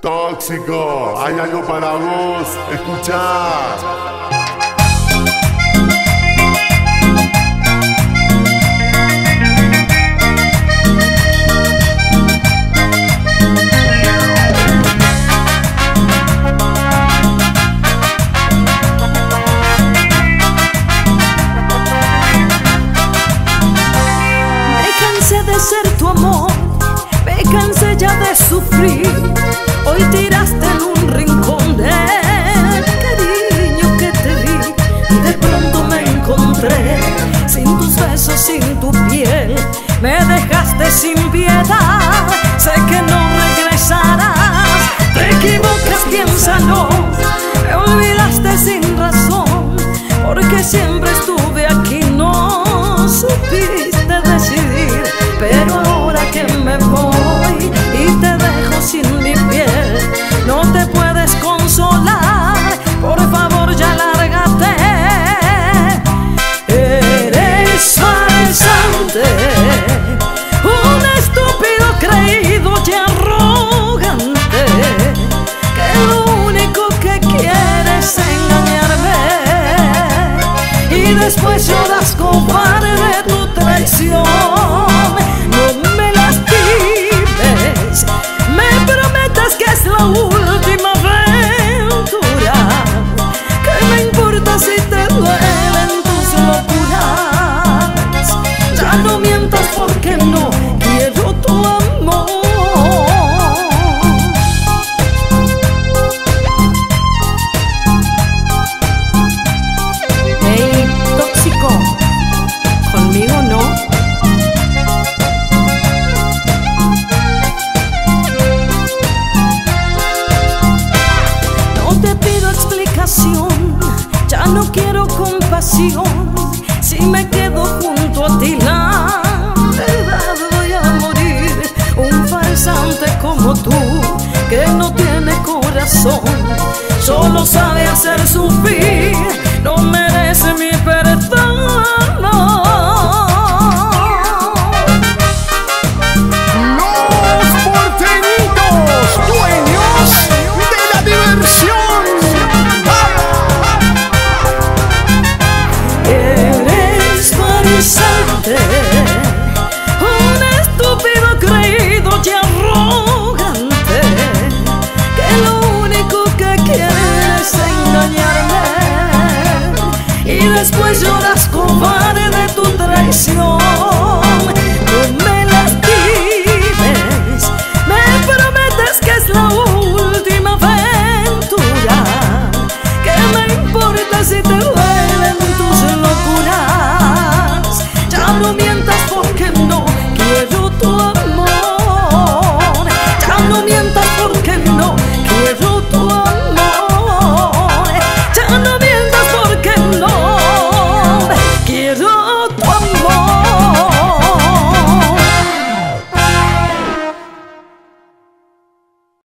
Tóxico, hay algo para vos, escuchá. Ser tu amor, me cansé ya de sufrir. Hoy tiraste en un rincón del cariño que te di de pronto me encontré sin tus besos, sin tu piel. Me dejaste sin piedad, sé que no regresarás. Te equivocas, piénsalo, me olvidaste sin razón, porque siempre estuve y después lloras cobarde tu traición. Ya no quiero compasión. Si me quedo junto a ti, la verdad voy a morir. Un farsante como tú, que no tiene corazón, Un estúpido creído y arrogante Que lo único que quiere es engañarme. Y después lloras cobarde de tu traición.